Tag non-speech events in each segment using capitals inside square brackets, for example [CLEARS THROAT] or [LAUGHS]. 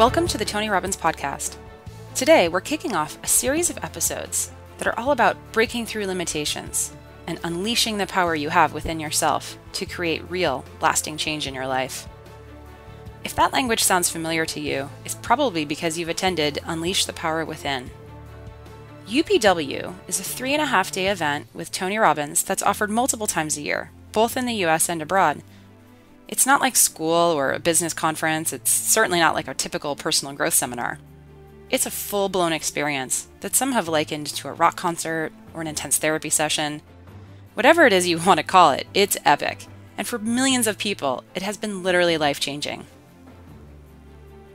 Welcome to the Tony Robbins Podcast. Today, we're kicking off a series of episodes that are all about breaking through limitations and unleashing the power you have within yourself to create real, lasting change in your life. If that language sounds familiar to you, it's probably because you've attended Unleash the Power Within. UPW is a three and a half day event with Tony Robbins that's offered multiple times a year, both in the US and abroad. It's not like school or a business conference, it's certainly not like a typical personal growth seminar. It's a full blown experience that some have likened to a rock concert or an intense therapy session. Whatever it is you [LAUGHS] want to call it, it's epic. And for millions of people, it has been literally life changing.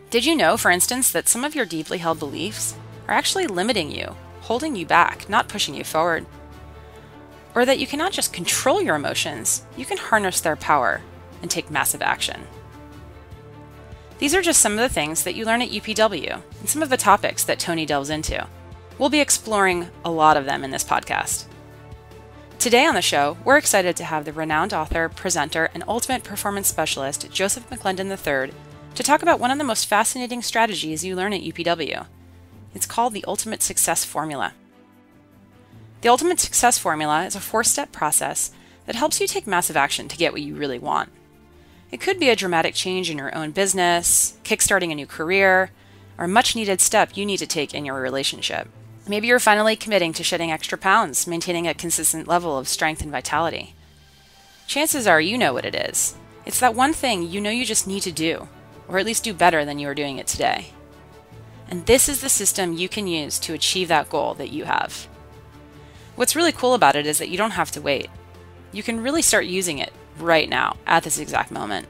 Did you know, for instance, that some of your deeply held beliefs are actually limiting you, holding you back, not pushing you forward? Or that you cannot just control your emotions, you can harness their power and take massive action. These are just some of the things that you learn at UPW and some of the topics that Tony delves into. We'll be exploring a lot of them in this podcast. Today on the show, we're excited to have the renowned author, presenter, and ultimate performance specialist, Joseph McClendon III, to talk about one of the most fascinating strategies you learn at UPW. It's called the Ultimate Success Formula. The Ultimate Success Formula is a four step process that helps you take massive action to get what you really want. It could be a dramatic change in your own business, kickstarting a new career, or a much needed step you need to take in your relationship. Maybe you're finally committing to shedding extra pounds, maintaining a consistent level of strength and vitality. Chances are you know what it is. It's that one thing you know you just need to do, or at least do better than you are doing it today. And this is the system you can use to achieve that goal that you have. What's really cool about it is that you don't have to wait. You can really start using it right now, at this exact moment.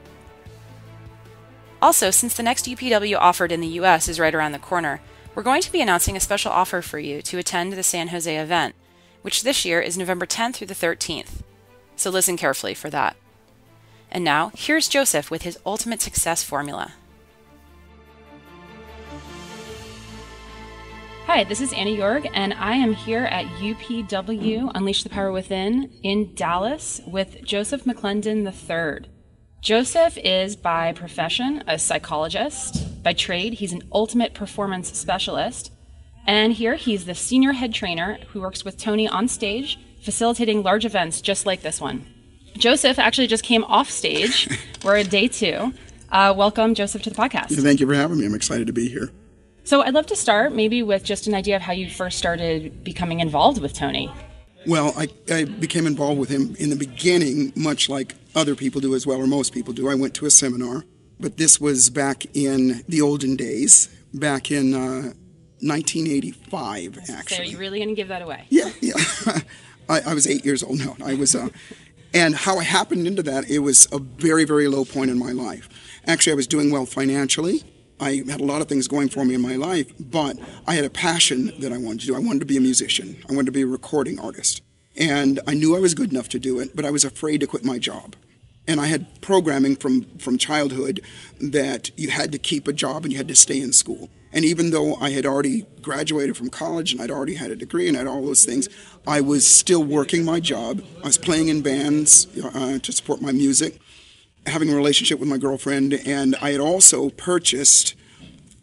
Also, since the next UPW offered in the US is right around the corner, we're going to be announcing a special offer for you to attend the San Jose event, which this year is November 10th through the 13th. So listen carefully for that. And now, here's Joseph with his ultimate success formula. Hi, this is Annie Yorg, and I am here at UPW Unleash the Power Within in Dallas with Joseph McClendon III. Joseph is by profession a psychologist. By trade, he's an ultimate performance specialist. And here he's the senior head trainer who works with Tony on stage, facilitating large events just like this one. Joseph actually just came off stage. [LAUGHS] We're at day two. Uh, welcome, Joseph, to the podcast. Thank you for having me. I'm excited to be here. So I'd love to start maybe with just an idea of how you first started becoming involved with Tony. Well, I, I became involved with him in the beginning, much like other people do as well, or most people do. I went to a seminar, but this was back in the olden days, back in uh, 1985, actually. So are you really going to give that away? Yeah, yeah. [LAUGHS] I, I, was eight years old. No, I was. Uh, and how I happened into that, it was a very, very low point in my life. Actually, I was doing well financially. I had a lot of things going for me in my life, but I had a passion that I wanted to do. I wanted to be a musician. I wanted to be a recording artist. And I knew I was good enough to do it, but I was afraid to quit my job. And I had programming from, from childhood that you had to keep a job and you had to stay in school. And even though I had already graduated from college and I'd already had a degree and had all those things, I was still working my job. I was playing in bands uh, to support my music having a relationship with my girlfriend, and I had also purchased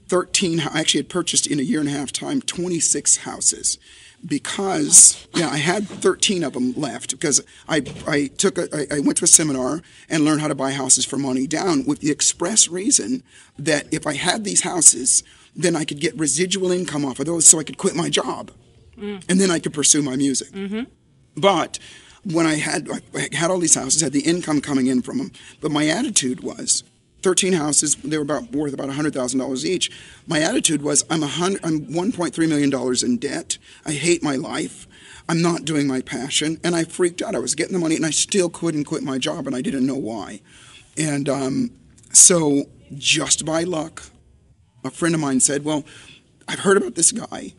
13, I actually had purchased in a year and a half time 26 houses because yeah i had 13 of them left because i, I took a, I, I went to a seminar and learned how to buy houses for money down with the express reason that if i had these houses then i could get residual income off of those so i could quit my job mm. and then i could pursue my music mm-hmm. but when I had I had all these houses, had the income coming in from them, but my attitude was. 13 houses, they were about worth about $100,000 each. My attitude was I'm, a hundred, I'm $1.3 million in debt. I hate my life. I'm not doing my passion. And I freaked out. I was getting the money and I still couldn't quit my job and I didn't know why. And um, so, just by luck, a friend of mine said, Well, I've heard about this guy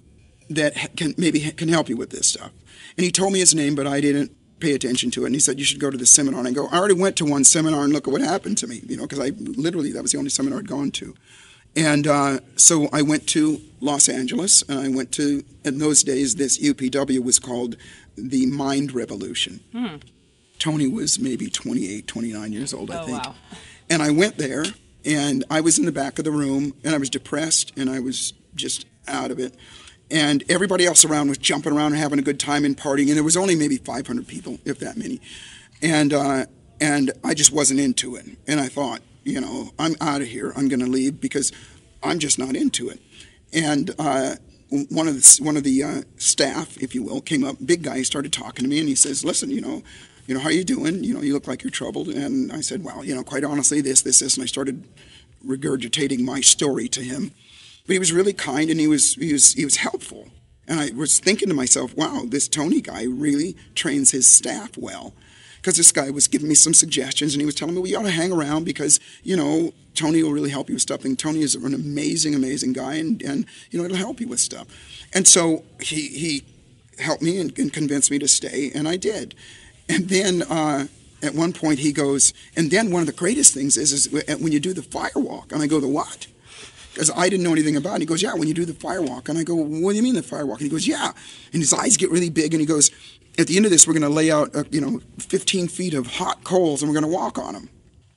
that can maybe can help you with this stuff. And he told me his name, but I didn't pay attention to it. And he said, you should go to the seminar. And I go, I already went to one seminar and look at what happened to me, you know, because I literally, that was the only seminar I'd gone to. And uh, so I went to Los Angeles and I went to, in those days, this UPW was called the Mind Revolution. Hmm. Tony was maybe 28, 29 years old, I oh, think. Wow. And I went there and I was in the back of the room, and I was depressed, and I was just out of it. And everybody else around was jumping around and having a good time and partying, and there was only maybe 500 people, if that many. And uh, and I just wasn't into it. And I thought, you know, I'm out of here. I'm going to leave because I'm just not into it. And uh, one of the one of the uh, staff, if you will, came up, big guy, started talking to me, and he says, "Listen, you know, you know, how you doing? You know, you look like you're troubled." And I said, "Well, you know, quite honestly, this, this, this," and I started regurgitating my story to him. But he was really kind, and he was he was he was helpful. And I was thinking to myself, "Wow, this Tony guy really trains his staff well." because this guy was giving me some suggestions and he was telling me, well, you ought to hang around because, you know, Tony will really help you with stuff. And Tony is an amazing, amazing guy and, and you know, it'll help you with stuff. And so he, he helped me and, and convinced me to stay, and I did. And then uh, at one point he goes, and then one of the greatest things is, is when you do the fire walk, and I go, the what? Because I didn't know anything about it. He goes, yeah, when you do the fire walk. And I go, what do you mean the fire walk? And he goes, yeah. And his eyes get really big, and he goes, at the end of this, we're going to lay out, uh, you know, 15 feet of hot coals and we're going to walk on them.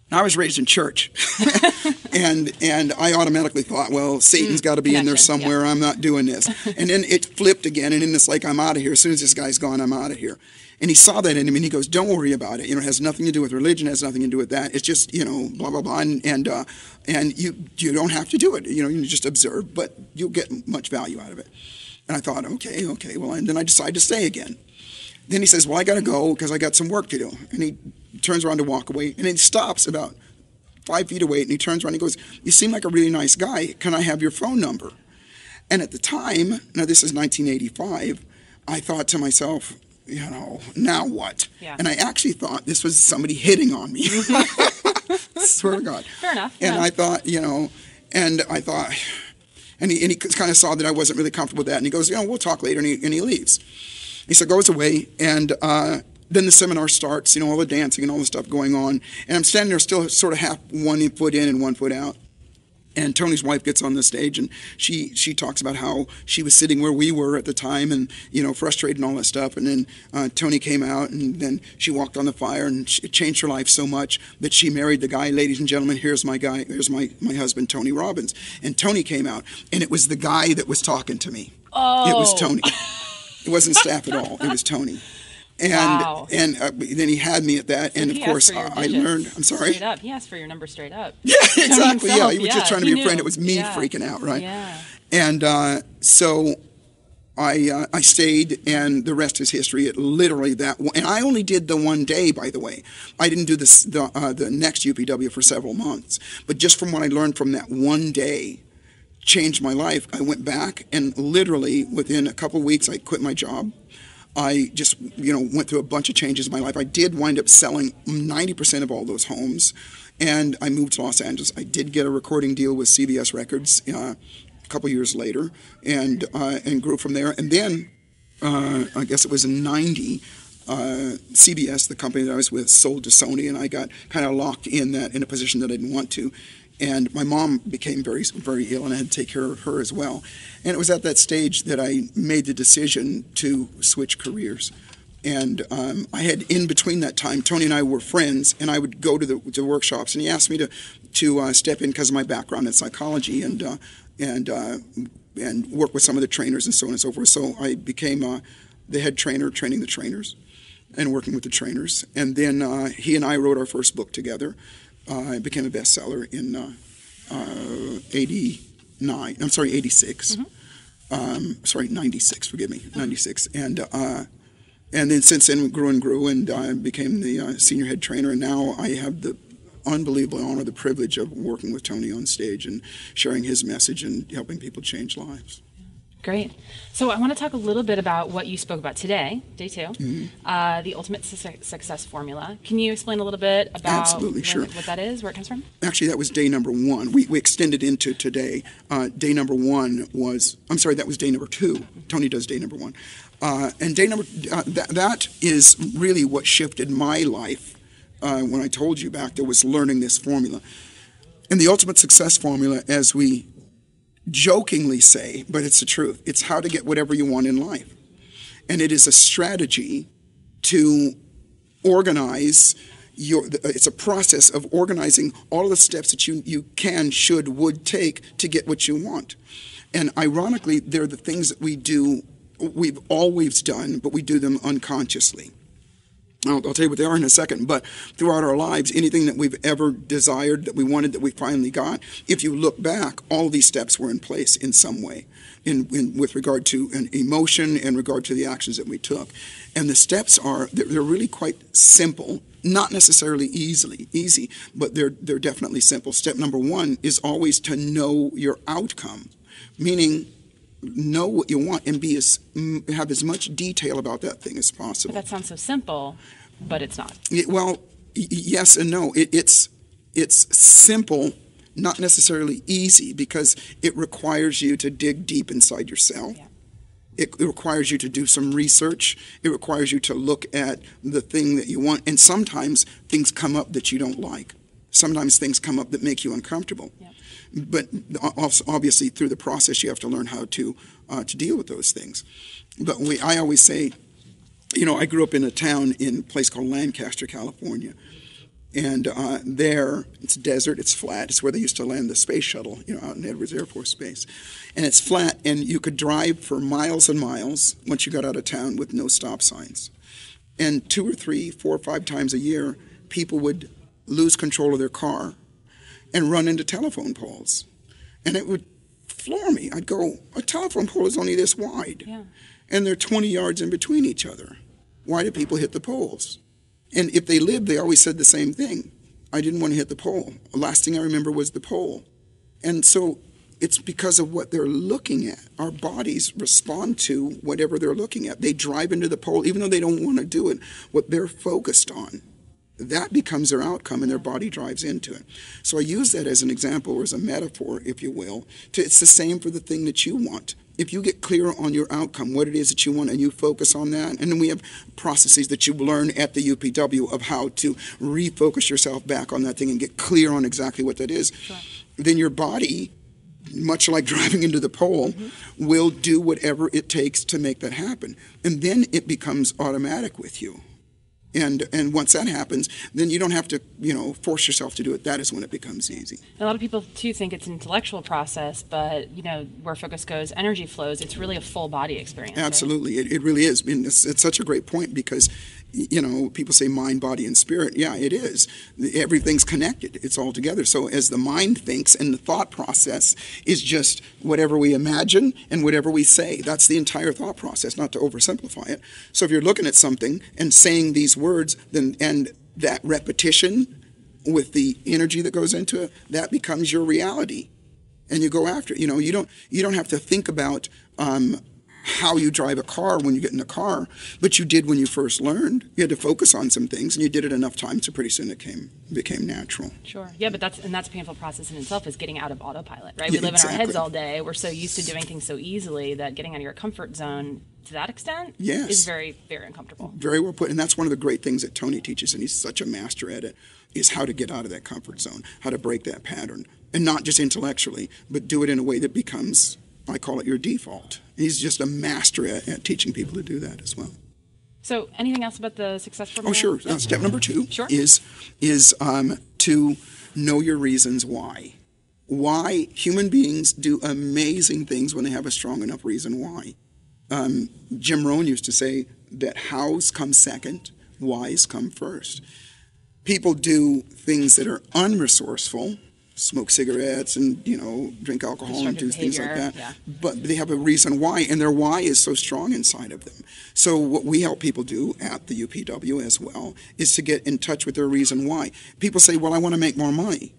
I was raised in church, [LAUGHS] and and I automatically thought, well, Satan's got to be in there somewhere. Yeah. I'm not doing this. and then it flipped again, and then it's like I'm out of here. As soon as this guy's gone, I'm out of here. And he saw that in him, and he goes, "Don't worry about it. You know, it has nothing to do with religion. It has nothing to do with that. It's just you know, blah blah blah. And and, uh, and you you don't have to do it. You know, you just observe, but you'll get much value out of it." And I thought, okay, okay, well, and then I decided to stay again. Then he says, Well, I got to go because I got some work to do. And he turns around to walk away. And he stops about five feet away and he turns around and he goes, You seem like a really nice guy. Can I have your phone number? And at the time, now this is 1985, I thought to myself, you know, now what? Yeah. And I actually thought this was somebody hitting on me. [LAUGHS] Swear to God. Fair enough. And yeah. I thought, you know, and I thought, and he, and he kind of saw that I wasn't really comfortable with that. And he goes, you know, we'll talk later. And he, and he leaves. He said, goes away, and uh, then the seminar starts, you know, all the dancing and all the stuff going on. And I'm standing there still sort of half one foot in and one foot out. And Tony's wife gets on the stage and she she talks about how she was sitting where we were at the time and you know frustrated and all that stuff. And then uh, Tony came out and then she walked on the fire and it changed her life so much that she married the guy. Ladies and gentlemen, here's my guy. Here's my my husband, Tony Robbins. And Tony came out and it was the guy that was talking to me. Oh. It was Tony. It wasn't staff at all. It was Tony. And wow. and uh, then he had me at that, so and of course I, I learned. I'm sorry. Straight up, he asked for your number straight up. [LAUGHS] Yeah, [LAUGHS] exactly. yeah, he was yeah, just trying to be a friend. It was me yeah. freaking out, right? Yeah. And uh, so I uh, I stayed, and the rest is history. It literally that, one, and I only did the one day, by the way. I didn't do this the uh, the next UPW for several months, but just from what I learned from that one day, changed my life. I went back and literally within a couple weeks, I quit my job. I just, you know, went through a bunch of changes in my life. I did wind up selling 90% of all those homes, and I moved to Los Angeles. I did get a recording deal with CBS Records uh, a couple years later, and uh, and grew from there. And then, uh, I guess it was in '90. Uh, CBS, the company that I was with, sold to Sony, and I got kind of locked in that in a position that I didn't want to and my mom became very very ill and I had to take care of her as well. And it was at that stage that I made the decision to switch careers. And um, I had in between that time, Tony and I were friends, and I would go to the, workshops, and he asked me to to uh, step in because of my background in psychology and uh, and uh, and work with some of the trainers and so on and so forth. So I became uh, the head trainer, training the trainers, and working with the trainers. And then uh, he and I wrote our first book together it became a bestseller in uh, uh, 89. I'm sorry, 86. Mm-hmm. Um, sorry, 96. Forgive me, 96. And uh, and then since then, grew and grew, and I became the uh, senior head trainer. And now I have the unbelievable honor, the privilege of working with Tony on stage and sharing his message and helping people change lives. Great. So I want to talk a little bit about what you spoke about today, day 2 mm-hmm. uh, the ultimate su- success formula. Can you explain a little bit about Absolutely, sure. what that is, where it comes from? Actually, that was day number one. We, we extended into today. Uh, day number one was, I'm sorry, that was day number two. Tony does day number one. Uh, and day number, uh, that, that is really what shifted my life uh, when I told you back there was learning this formula. And the ultimate success formula, as we jokingly say, but it's the truth. It's how to get whatever you want in life. And it is a strategy to organize your, it's a process of organizing all of the steps that you, you can, should, would take to get what you want. And ironically, they're the things that we do, we've always done, but we do them unconsciously. I'll, I'll, tell you what they are in a second, but throughout our lives, anything that we've ever desired, that we wanted, that we finally got, if you look back, all these steps were in place in some way, in, in with regard to an emotion, in regard to the actions that we took. And the steps are, they're, they're really quite simple, not necessarily easily easy, but they're, they're definitely simple. Step number one is always to know your outcome, meaning know what you want and be as mm, have as much detail about that thing as possible. But that sounds so simple, but it's not. It, well, y- yes and no. It, it's it's simple, not necessarily easy, because it requires you to dig deep inside yourself. Yeah. It, it requires you to do some research. It requires you to look at the thing that you want, and sometimes things come up that you don't like. Sometimes things come up that make you uncomfortable. Yeah but obviously through the process you have to learn how to uh, to deal with those things. But we, I always say, you know, I grew up in a town in a place called Lancaster, California, and uh, there it's desert, it's flat. It's where they used to land the space shuttle, you know, out in Edwards Air Force Base, and it's flat, and you could drive for miles and miles once you got out of town with no stop signs, and two or three, four or five times a year, people would lose control of their car and run into telephone poles. And it would floor me. I'd go, a telephone pole is only this wide. Yeah. And they're 20 yards in between each other. Why do people hit the poles? And if they lived, they always said the same thing. I didn't want to hit the pole. The last thing I remember was the pole. And so it's because of what they're looking at. Our bodies respond to whatever they're looking at. They drive into the pole, even though they don't want to do it, what they're focused on that becomes their outcome and their body drives into it. So I use that as an example or as a metaphor, if you will. To, it's the same for the thing that you want. If you get clear on your outcome, what it is that you want, and you focus on that, and then we have processes that you learn at the UPW of how to refocus yourself back on that thing and get clear on exactly what that is, sure. then your body much like [LAUGHS] driving into the pole, mm-hmm. will do whatever it takes to make that happen. And then it becomes automatic with you and and once that happens then you don't have to you know force yourself to do it. That is when it becomes easy. A lot of people too think it's an intellectual process but you know where focus goes energy flows. It's really a full body experience absolutely. Right? it, it really is. And it's, it's such a great point because you know, people say mind, body, and spirit. Yeah, it is. Everything's connected. It's all together. So as the mind thinks and the thought process is just whatever we imagine and whatever we say. That's the entire thought process, not to oversimplify it. So if you're looking at something and saying these words, then and that repetition with the energy that goes into it, that becomes your reality. And you go after it. You know, you don't you don't have to think about um, how you drive a car when you get in the car, but you did when you first learned. You had to focus on some things, and you did it enough times, so pretty soon it came became natural. Sure. Yeah, but that's and that's a painful process in itself is getting out of autopilot, right? We live exactly. in our heads all day. We're so used to doing things so easily that getting out of your comfort zone to that extent yes. is very very uncomfortable. Very well put, and that's one of the great things that Tony teaches, and he's such a master at it. Is how to get out of that comfort zone, how to break that pattern, and not just intellectually, but do it in a way that becomes I call it your default. He's just a master at, at teaching people to do that as well. So, anything else about the success formula? Oh, sure. Uh, step number two sure. is is um, to know your reasons why. Why human beings do amazing things when they have a strong enough reason why. Um, Jim Rohn used to say that hows come second, whys come first. People do things that are unresourceful smoke cigarettes and you know drink alcohol and do things like that. yeah. but they have a reason why and their why is so strong inside of them. So what we help people do at the upw as well is to get in touch with their reason why. People say well i want to make more money.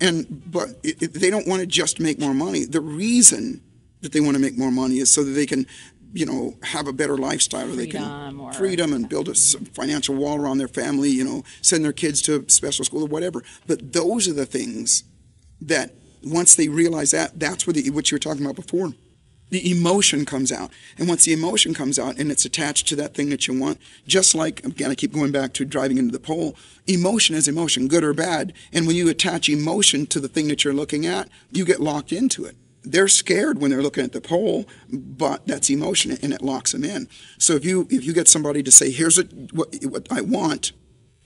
And but it, they don't want to just make more money. The reason that they want to make more money is so that they can you know, have a better lifestyle, freedom or they can or, freedom and build a financial wall around their family, you know, send their kids to special school or whatever. But those are the things that once they realize that, that's the, what you were talking about before. The emotion comes out. And once the emotion comes out and it's attached to that thing that you want, just like, again, I keep going back to driving into the pole, emotion is emotion, good or bad. And when you attach emotion to the thing that you're looking at, you get locked into it. They're scared when they're looking at the pole, but that's emotion and it locks them in. So if you if you get somebody to say, here's what, what I want,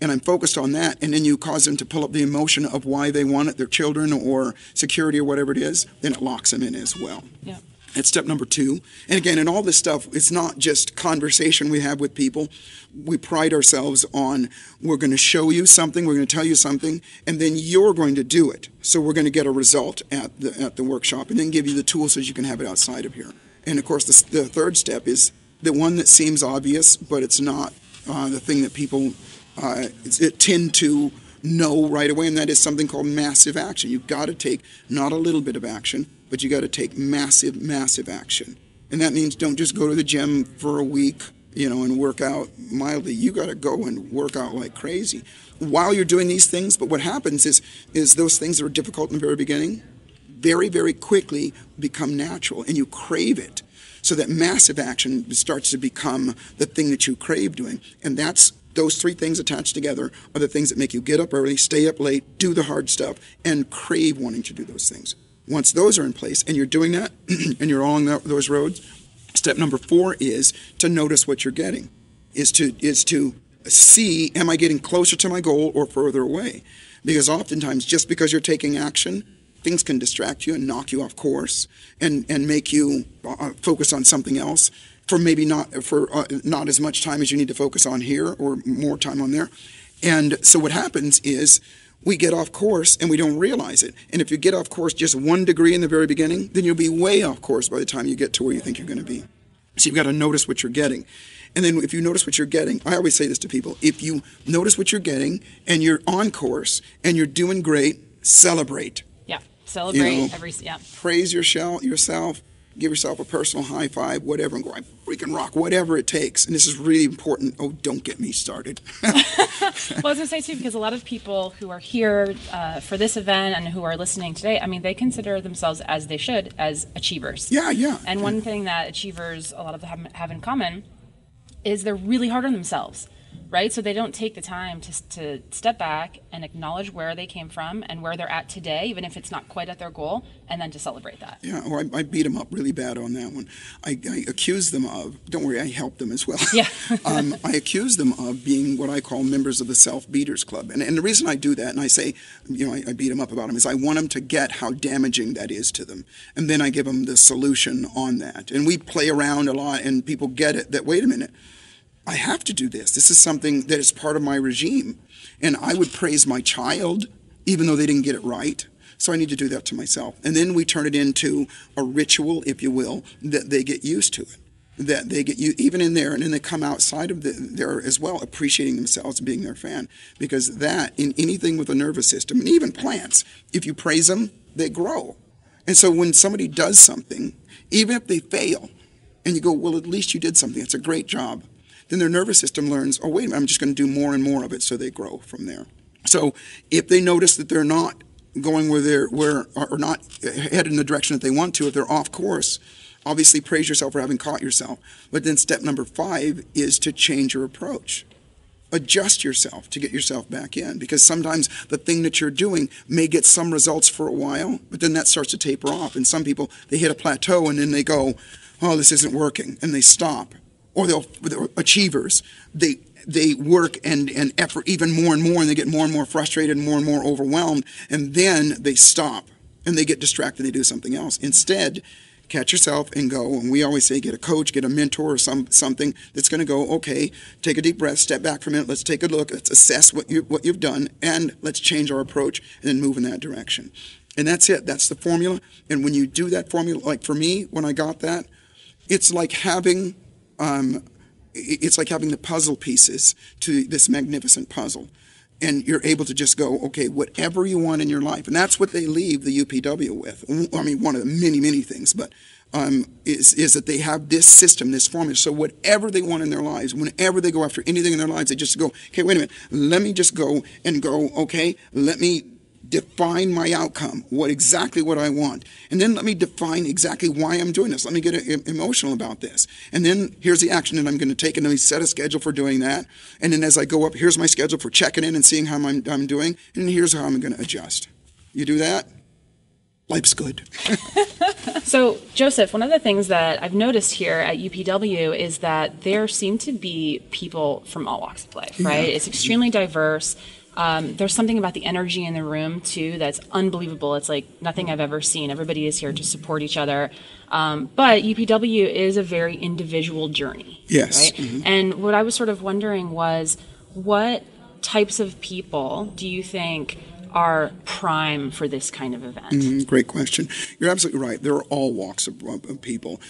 and I'm focused on that, and then you cause them to pull up the emotion of why they want it, their children or security or whatever it is, then it locks them in as well. Yeah. That's step number two. And again, in all this stuff, it's not just conversation we have with people. We pride ourselves on we're going to show you something, we're going to tell you something, and then you're going to do it. So we're going to get a result at the at the workshop, and then give you the tools so you can have it outside of here. And of course, the, the third step is the one that seems obvious, but it's not uh, the thing that people uh, it tend to know right away, and that is something called massive action. You've got to take not a little bit of action, but you got to take massive, massive action. And that means don't just go to the gym for a week, you know, and work out mildly. You got to go and work out like crazy while you're doing these things. But what happens is, is those things that are difficult in the very beginning, very, very quickly become natural, and you crave it. So that massive action starts to become the thing that you crave doing, and that's those three things attached together are the things that make you get up early, stay up late, do the hard stuff, and crave wanting to do those things. Once those are in place and you're doing that [CLEARS THROAT] and you're along those roads, step number four is to notice what you're getting, is to, is to see, am I getting closer to my goal or further away? Because oftentimes, just because you're taking action, things can distract you and knock you off course and, and make you uh, focus on something else for maybe not for uh, not as much time as you need to focus on here or more time on there. And so what happens is we get off course and we don't realize it. And if you get off course just one degree in the very beginning, then you'll be way off course by the time you get to where you think you're going to be. So you've got to notice what you're getting. And then if you notice what you're getting, I always say this to people if you notice what you're getting and you're on course and you're doing great, celebrate. Yeah, celebrate you know, every, yeah. Praise yourself, yourself give yourself a personal high five, whatever, and go, I freaking rock, whatever it takes. And this is really important. Oh, don't get me started. [LAUGHS] well, I was going to say, too, because a lot of people who are here uh, for this event and who are listening today, I mean, they consider themselves, as they should, as achievers. Yeah, yeah. And one thing that achievers, a lot of them have in common, is they're really hard on themselves right? So they don't take the time to, to step back and acknowledge where they came from and where they're at today, even if it's not quite at their goal, and then to celebrate that. Yeah, or I, I beat them up really bad on that one. I, I accuse them of, don't worry, I help them as well. Yeah. [LAUGHS] um, I accuse them of being what I call members of the Self Beaters Club. And, and the reason I do that, and I say, you know, I, I beat them up about them, is I want them to get how damaging that is to them. And then I give them the solution on that. And we play around a lot, and people get it that, wait a minute, I have to do this. This is something that is part of my regime. And I would praise my child, even though they didn't get it right. So I need to do that to myself. And then we turn it into a ritual, if you will, that they get used to it. That they get you even in there, and then they come outside of the, there as well, appreciating themselves being their fan. Because that, in anything with the nervous system, and even plants, if you praise them, they grow. And so when somebody does something, even if they fail, and you go, well, at least you did something, it's a great job then their nervous system learns, oh, wait I'm just going to do more and more of it, so they grow from there. So if they notice that they're not going where they're where or not headed in the direction that they want to, if they're off course, obviously praise yourself for having caught yourself. But then step number five is to change your approach. Adjust yourself to get yourself back in because sometimes the thing that you're doing may get some results for a while, but then that starts to taper off. And some people, they hit a plateau and then they go, oh, this isn't working, and they stop or they'll they're achievers. They they work and, and effort even more and more and they get more and more frustrated and more and more overwhelmed and then they stop and they get distracted and they do something else. Instead, catch yourself and go and we always say get a coach, get a mentor or some something that's going to go, okay, take a deep breath, step back for a minute, let's take a look, let's assess what you what you've done and let's change our approach and then move in that direction. And that's it. That's the formula. And when you do that formula, like for me, when I got that, it's like having um, it's like having the puzzle pieces to this magnificent puzzle. And you're able to just go, okay, whatever you want in your life. And that's what they leave the UPW with. I mean, one of the many, many things, but um, is, is that they have this system, this formula. So whatever they want in their lives, whenever they go after anything in their lives, they just go, okay, wait a minute, let me just go and go, okay, let me define my outcome, what exactly what I want. And then let me define exactly why I'm doing this. Let me get emotional about this. And then here's the action that I'm going to take and let me set a schedule for doing that. And then as I go up, here's my schedule for checking in and seeing how I'm, I'm doing. And here's how I'm going to adjust. You do that, life's good. [LAUGHS] so, Joseph, one of the things that I've noticed here at UPW is that there seem to be people from all walks of life, right? Yeah. It's extremely diverse. Um, there's something about the energy in the room too that's unbelievable. It's like nothing I've ever seen. Everybody is here to support each other. Um, but UPW is a very individual journey. Yes. Right. Mm-hmm. And what I was sort of wondering was what types of people do you think are prime for this kind of event? Mm-hmm. Great question. You're absolutely right. There are all walks of, of people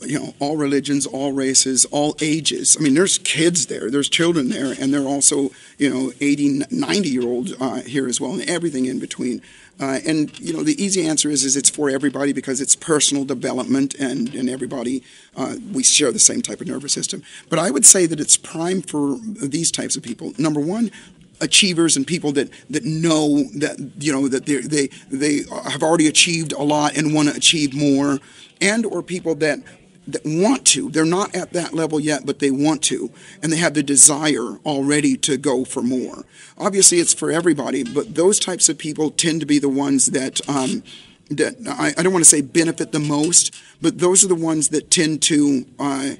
you know, all religions, all races, all ages. I mean, there's kids there, there's children there, and there are also, you know, 80, 90 year olds uh, here as well, and everything in between. Uh, and you know, the easy answer is is it's for everybody because it's personal development, and and everybody uh, we share the same type of nervous system. But I would say that it's prime for these types of people. Number one, achievers and people that that know that you know that they they they have already achieved a lot and want to achieve more and or people that that want to. They're not at that level yet, but they want to, and they have the desire already to go for more. Obviously, it's for everybody, but those types of people tend to be the ones that. Um, that I, I, don't want to say benefit the most, but those are the ones that tend to uh,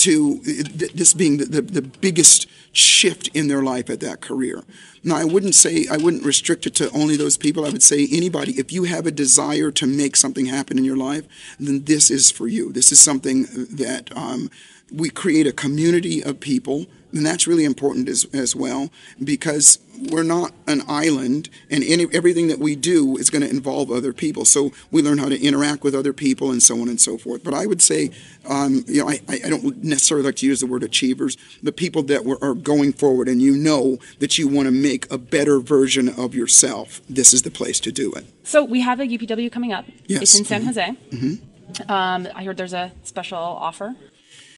to this being the, the, the biggest shift in their life at that career. Now, I wouldn't say, I wouldn't restrict it to only those people. I would say anybody, if you have a desire to make something happen in your life, then this is for you. This is something that um, we create a community of people and that's really important as, as well because we're not an island and any, everything that we do is going to involve other people. So we learn how to interact with other people and so on and so forth. But i would say um, you know I, I don't necessarily like to use the word achievers the people that were, are going forward and you know that you want to make a better version of yourself. This is the place to do it. So we have a upw coming up. Yes. it's in san mm-hmm. jose. Mm-hmm. um, i heard there's a special offer